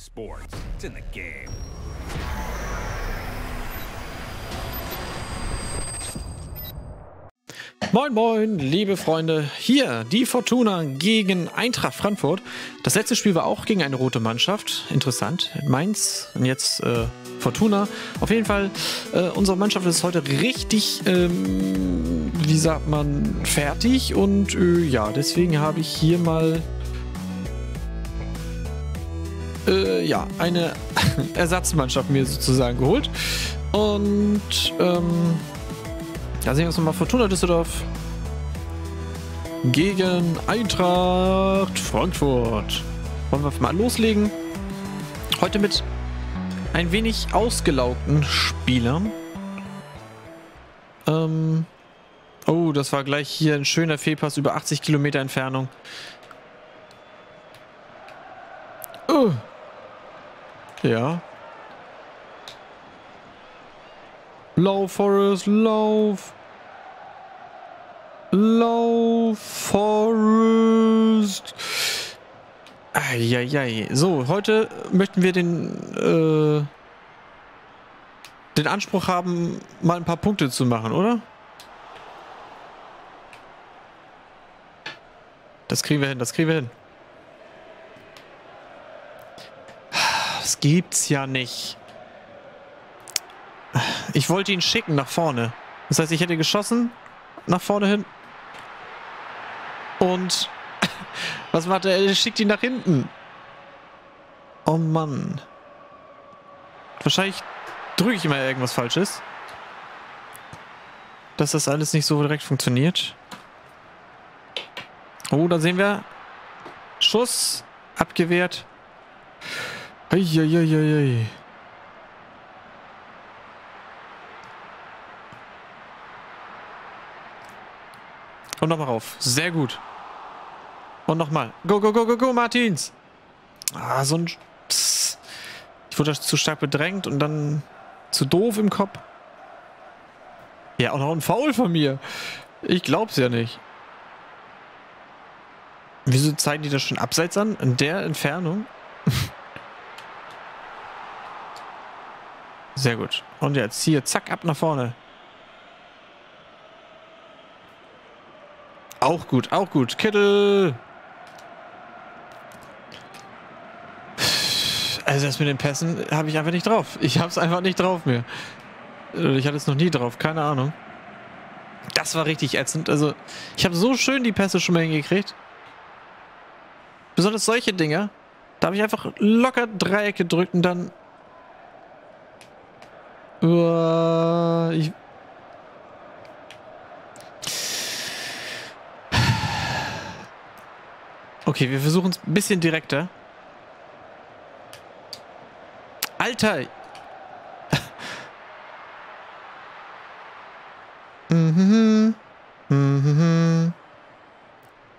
sports. It's in the game. Moin moin, liebe Freunde. Hier die Fortuna gegen Eintracht Frankfurt. Das letzte Spiel war auch gegen eine rote Mannschaft. Interessant. Mainz und jetzt äh, Fortuna. Auf jeden Fall, äh, unsere Mannschaft ist heute richtig, ähm, wie sagt man, fertig. Und äh, ja, deswegen habe ich hier mal äh, ja, eine Ersatzmannschaft mir sozusagen geholt. Und ähm, da sehen wir uns nochmal Fortuna Düsseldorf gegen Eintracht Frankfurt. Wollen wir mal loslegen? Heute mit ein wenig ausgelaugten Spielern. Ähm oh, das war gleich hier ein schöner Fehlpass über 80 Kilometer Entfernung. Oh. Ja. Lauf, Forest, lauf. Lauf, Forest. Eieiei. So, heute möchten wir den, äh, den Anspruch haben, mal ein paar Punkte zu machen, oder? Das kriegen wir hin, das kriegen wir hin. Das gibt's ja nicht. Ich wollte ihn schicken nach vorne. Das heißt, ich hätte geschossen, nach vorne hin. Und was macht er? Er schickt ihn nach hinten. Oh Mann. Wahrscheinlich drücke ich immer irgendwas Falsches. Dass das alles nicht so direkt funktioniert. Oh, da sehen wir. Schuss. Abgewehrt. Eieieiei. Und nochmal rauf. Sehr gut. Und nochmal. Go, go, go, go, go, Martins. Ah, so ein... Psst. Ich wurde zu stark bedrängt und dann zu doof im Kopf. Ja, auch noch ein Foul von mir. Ich glaub's ja nicht. Wieso zeigen die das schon abseits an? In der Entfernung? Sehr gut. Und jetzt hier, zack, ab nach vorne. Auch gut, auch gut. Kittel! Also das mit den Pässen habe ich einfach nicht drauf. Ich habe es einfach nicht drauf mehr. Ich hatte es noch nie drauf, keine Ahnung. Das war richtig ätzend. Also ich habe so schön die Pässe schon mal hingekriegt. Besonders solche Dinger. Da habe ich einfach locker Dreieck gedrückt und dann... Uh, ich... Okay, wir versuchen es ein bisschen direkter. Alter! mhm. Mhm.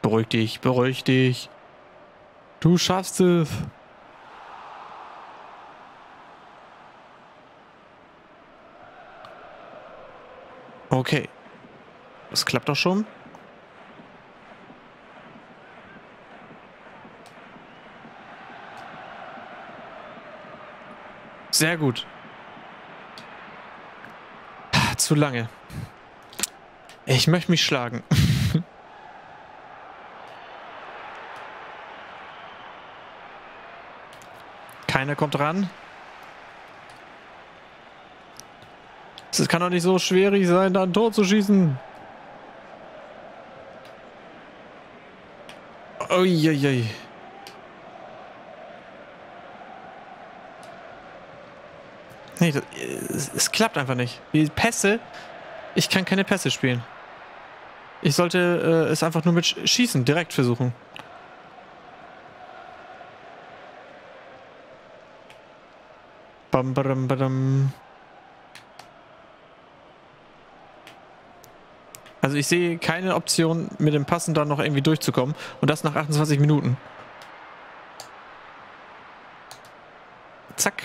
Beruhig dich, beruhig dich. Du schaffst es. Okay. Das klappt doch schon. Sehr gut. Zu lange. Ich möchte mich schlagen. Keiner kommt ran. Es kann doch nicht so schwierig sein, da ein Tor zu schießen. Uiuiui. Nee, das, es, es, klappt einfach nicht. Die Pässe, ich kann keine Pässe spielen. Ich sollte äh, es einfach nur mit Schießen direkt versuchen. Bam, badam, badam. Also ich sehe keine Option, mit dem Passen dann noch irgendwie durchzukommen. Und das nach 28 Minuten. Zack.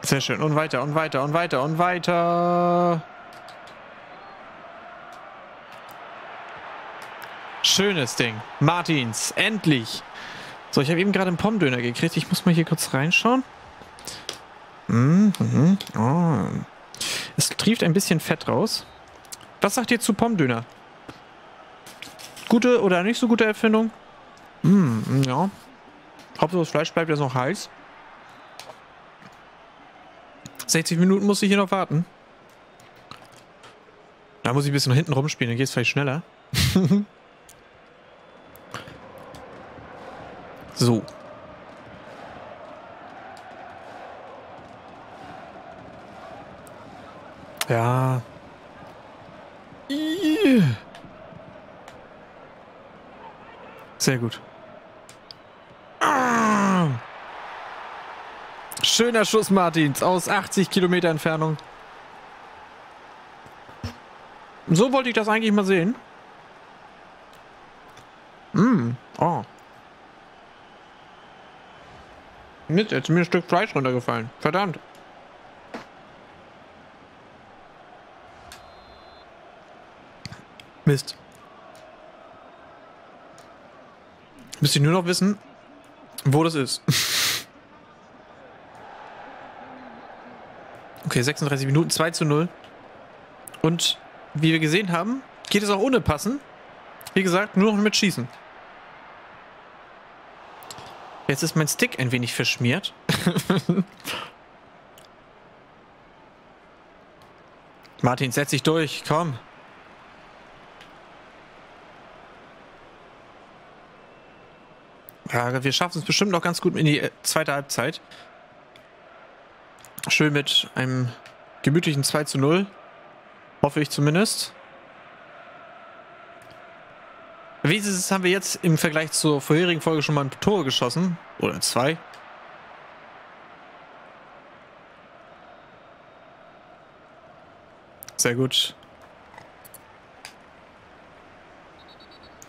Sehr schön. Und weiter, und weiter, und weiter, und weiter. Schönes Ding. Martins, endlich. So, ich habe eben gerade einen Pommdöner gekriegt. Ich muss mal hier kurz reinschauen. Mm -hmm. oh. Es trieft ein bisschen Fett raus. Was sagt ihr zu Pommdöner? Gute oder nicht so gute Erfindung? Mm, ja. Hauptsache das Fleisch bleibt jetzt noch heiß. 60 Minuten muss ich hier noch warten. Da muss ich ein bisschen hinten rumspielen, dann geht es vielleicht schneller. so. Ja. Sehr gut. Ah. Schöner Schuss Martins aus 80 Kilometer Entfernung. So wollte ich das eigentlich mal sehen. Mm. Oh. Mist, jetzt ist mir ein Stück Fleisch runtergefallen. Verdammt. Mist. Müsst ihr nur noch wissen, wo das ist. okay, 36 Minuten, 2 zu 0. Und wie wir gesehen haben, geht es auch ohne Passen. Wie gesagt, nur noch mit Schießen. Jetzt ist mein Stick ein wenig verschmiert. Martin, setz dich durch, komm. Ja, wir schaffen es bestimmt noch ganz gut in die äh, zweite Halbzeit. Schön mit einem gemütlichen 2 zu 0. Hoffe ich zumindest. Wenigstens haben wir jetzt im Vergleich zur vorherigen Folge schon mal ein Tor geschossen. Oder zwei. Sehr gut.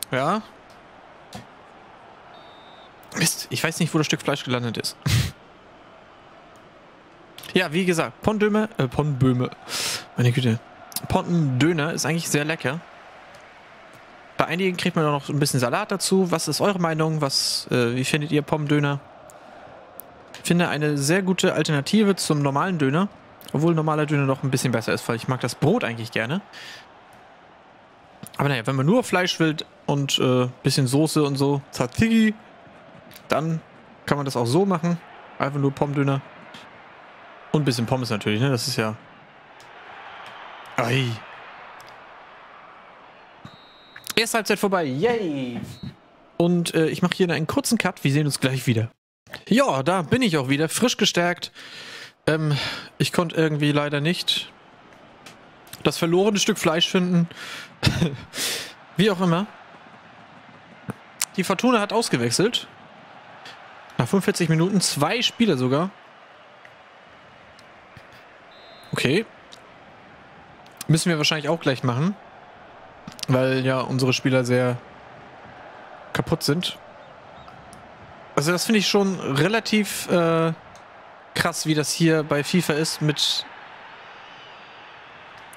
Ja. Mist, ich weiß nicht, wo das Stück Fleisch gelandet ist. ja, wie gesagt, Pondöme, äh, Pondböhme. Meine Güte. Pontendöner ist eigentlich sehr lecker. Bei einigen kriegt man auch noch ein bisschen Salat dazu. Was ist eure Meinung? Was, äh, wie findet ihr Pommdöner? Ich finde eine sehr gute Alternative zum normalen Döner. Obwohl normaler Döner noch ein bisschen besser ist, weil ich mag das Brot eigentlich gerne. Aber naja, wenn man nur Fleisch will und äh, bisschen Soße und so, Tzatziki, dann kann man das auch so machen. Einfach nur Pommdöner. Und ein bisschen Pommes natürlich, ne? Das ist ja Ei. Erste Halbzeit vorbei. Yay! Und äh, ich mache hier einen kurzen Cut. Wir sehen uns gleich wieder. Ja, da bin ich auch wieder. Frisch gestärkt. Ähm, ich konnte irgendwie leider nicht das verlorene Stück Fleisch finden. Wie auch immer. Die Fortuna hat ausgewechselt. Nach 45 Minuten. Zwei Spieler sogar. Okay. Müssen wir wahrscheinlich auch gleich machen. Weil ja unsere Spieler sehr kaputt sind. Also das finde ich schon relativ äh, krass, wie das hier bei FIFA ist mit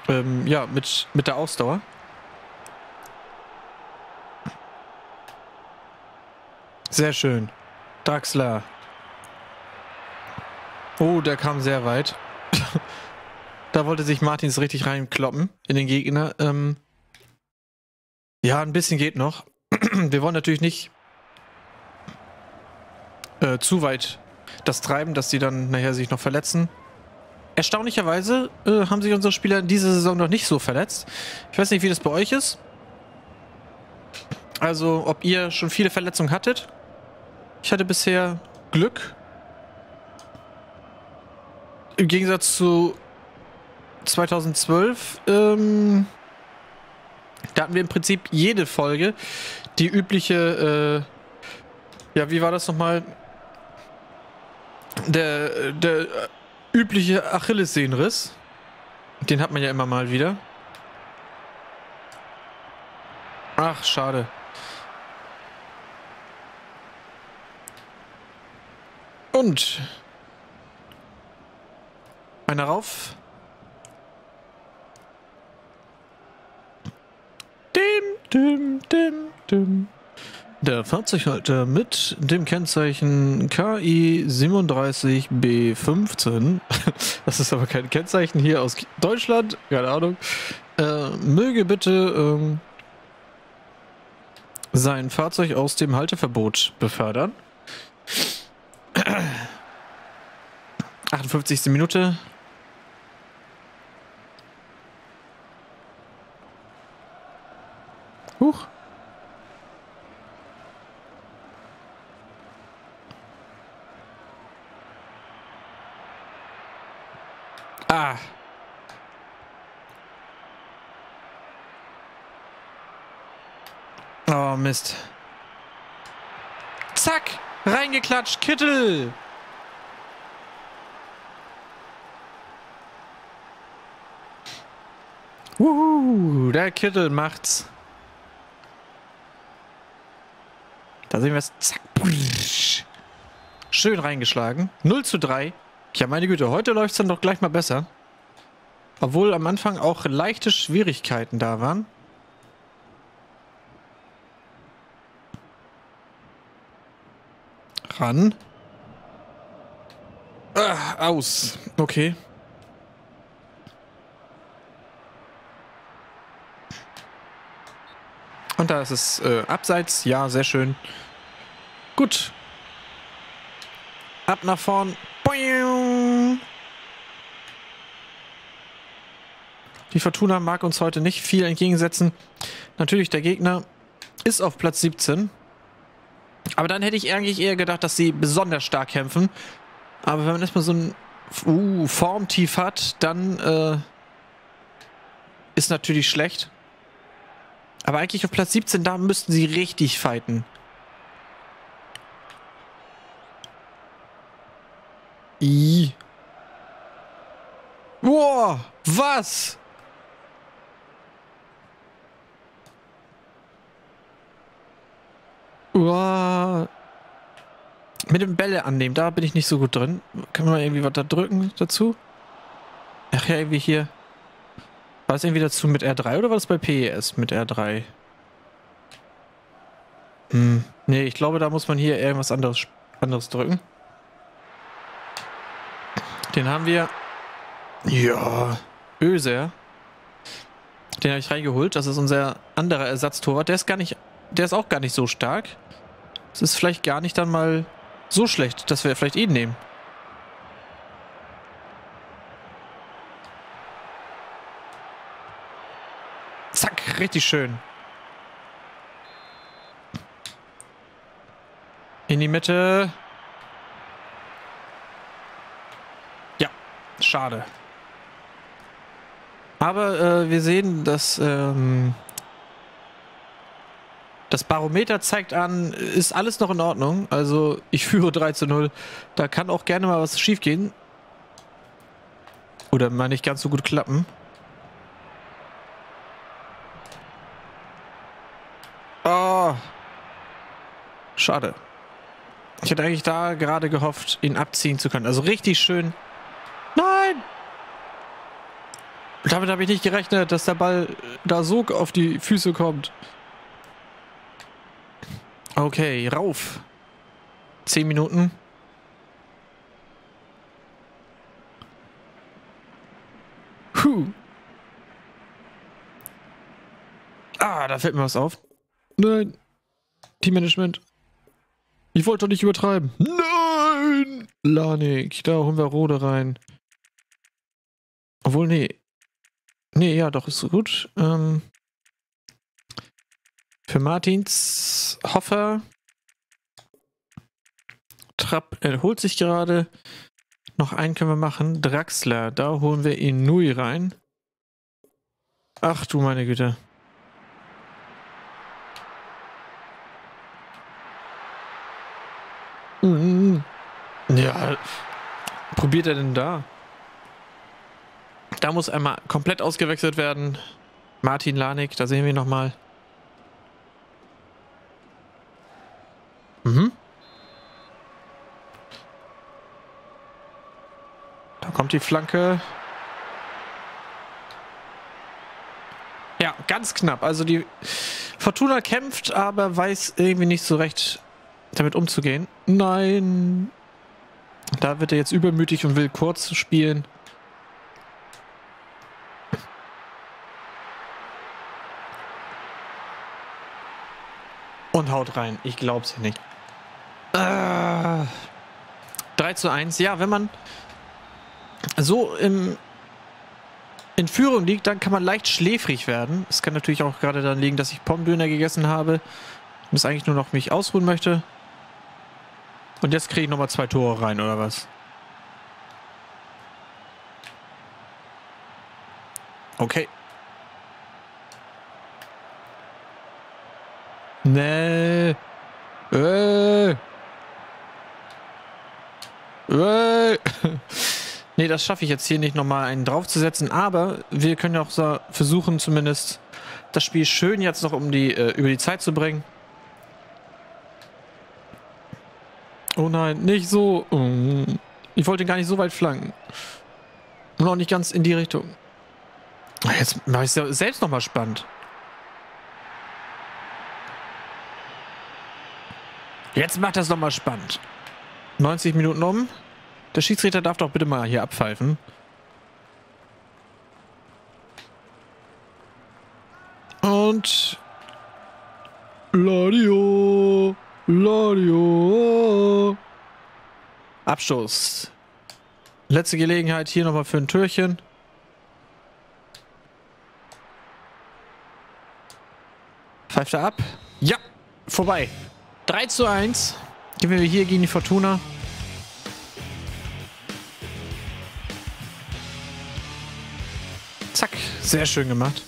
ähm, ja, mit, mit der Ausdauer. Sehr schön. Draxler. Oh, der kam sehr weit. Da wollte sich Martins richtig reinkloppen in den Gegner. Ähm ja, ein bisschen geht noch. Wir wollen natürlich nicht äh, zu weit das treiben, dass die dann nachher sich noch verletzen. Erstaunlicherweise äh, haben sich unsere Spieler in dieser Saison noch nicht so verletzt. Ich weiß nicht, wie das bei euch ist. Also, ob ihr schon viele Verletzungen hattet. Ich hatte bisher Glück. Im Gegensatz zu 2012, ähm, da hatten wir im Prinzip jede Folge die übliche, äh, ja, wie war das nochmal? Der, der übliche Achillessehnenriss. Den hat man ja immer mal wieder. Ach, schade. Und einer rauf. Dem dim, dim, dim. Der Fahrzeughalter mit dem Kennzeichen KI 37B15, das ist aber kein Kennzeichen hier aus Deutschland, keine Ahnung, äh, möge bitte ähm, sein Fahrzeug aus dem Halteverbot befördern. 58. Minute. Huch. Ah. Oh, Mist. Zack! Reingeklatscht, Kittel! Der Kittel macht's. Da sehen wir es. Zack. Schön reingeschlagen. 0 zu 3. Ja, meine Güte, heute läuft es dann doch gleich mal besser. Obwohl am Anfang auch leichte Schwierigkeiten da waren. Ran. Ah, aus. Okay. Und da ist es äh, abseits. Ja, sehr schön. Gut. Ab nach vorn. Die Fortuna mag uns heute nicht viel entgegensetzen. Natürlich, der Gegner ist auf Platz 17. Aber dann hätte ich eigentlich eher gedacht, dass sie besonders stark kämpfen. Aber wenn man erstmal so ein uh, Formtief hat, dann äh, ist natürlich schlecht. Aber eigentlich auf Platz 17, da müssten sie richtig fighten. I. Boah, was? Boah. Mit dem Bälle annehmen, da bin ich nicht so gut drin. Kann man irgendwie was da drücken dazu? Ach ja, irgendwie hier. War das irgendwie dazu mit R3 oder war das bei PES mit R3? Hm. Nee, ich glaube, da muss man hier irgendwas anderes, anderes drücken. Den haben wir. Ja. Öser. Den habe ich reingeholt. Das ist unser anderer Ersatztorwart. Der ist gar nicht. Der ist auch gar nicht so stark. Es ist vielleicht gar nicht dann mal so schlecht, dass wir vielleicht ihn nehmen. Zack, richtig schön. In die Mitte. Ja, schade. Aber äh, wir sehen, dass ähm, das Barometer zeigt an, ist alles noch in Ordnung. Also ich führe 3 zu 0. Da kann auch gerne mal was schief gehen. Oder mal nicht ganz so gut klappen. Oh. Schade. Ich hätte eigentlich da gerade gehofft, ihn abziehen zu können. Also richtig schön. Nein! Damit habe ich nicht gerechnet, dass der Ball da so auf die Füße kommt. Okay, rauf. Zehn Minuten. Puh. Ah, da fällt mir was auf. Nein. Teammanagement. Ich wollte doch nicht übertreiben. Nein! Lanik, da holen wir Rode rein. Obwohl, nee. Nee, ja, doch, ist gut. Ähm, für Martins Hoffer. Trapp erholt sich gerade. Noch einen können wir machen. Draxler, da holen wir ihn Nui rein. Ach du meine Güte. Ja, probiert er denn da? Da muss einmal komplett ausgewechselt werden. Martin Lanik, da sehen wir nochmal. Mhm. Da kommt die Flanke. Ja, ganz knapp. Also die Fortuna kämpft, aber weiß irgendwie nicht so recht damit umzugehen. Nein. Da wird er jetzt übermütig und will kurz spielen. Und haut rein. Ich glaub's nicht. Äh, 3 zu 1. Ja, wenn man so im, in Führung liegt, dann kann man leicht schläfrig werden. Es kann natürlich auch gerade dann liegen, dass ich Pommdöner gegessen habe und es eigentlich nur noch mich ausruhen möchte. Und jetzt kriege ich nochmal zwei Tore rein, oder was? Okay. Nee. Äh. Äh. nee, das schaffe ich jetzt hier nicht nochmal einen draufzusetzen, aber wir können ja auch so versuchen, zumindest das Spiel schön jetzt noch um die, äh, über die Zeit zu bringen. Oh nein, nicht so. Ich wollte gar nicht so weit flanken. Und auch nicht ganz in die Richtung. Jetzt mache ich es ja selbst nochmal spannend. Jetzt macht das nochmal spannend. 90 Minuten um. Der Schiedsrichter darf doch bitte mal hier abpfeifen. Und Ladio, Ladio. Abstoß. Letzte Gelegenheit hier nochmal für ein Türchen. Pfeift er ab? Ja, vorbei. 3 zu 1. Gehen wir hier gegen die Fortuna. Zack, sehr schön gemacht.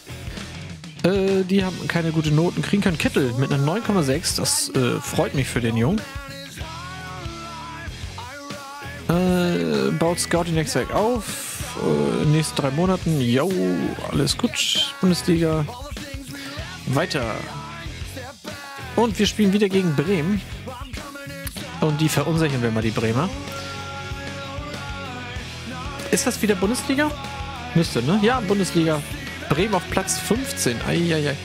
Äh, die haben keine gute Noten kriegen können. Kittel mit einer 9,6. Das äh, freut mich für den Jungen. Äh, baut Scouting Netzwerk auf. Äh, nächsten drei Monaten. Jo, alles gut. Bundesliga. Weiter. Und wir spielen wieder gegen Bremen. Und die verunsichern wir mal, die Bremer. Ist das wieder Bundesliga? Müsste, ne? Ja, Bundesliga. Bremen auf Platz 15. Eieiei.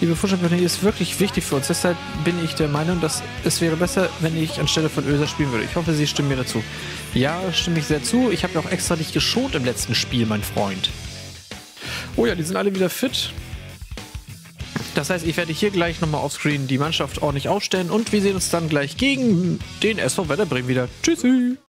Liebe Fußballpartie ist wirklich wichtig für uns. Deshalb bin ich der Meinung, dass es wäre besser, wenn ich anstelle von Öser spielen würde. Ich hoffe, Sie stimmen mir dazu. Ja, stimme ich sehr zu. Ich habe ja auch extra dich geschont im letzten Spiel, mein Freund. Oh ja, die sind alle wieder fit. Das heißt, ich werde hier gleich nochmal offscreen die Mannschaft ordentlich aufstellen und wir sehen uns dann gleich gegen den SV Werder Bremen wieder. Tschüssi!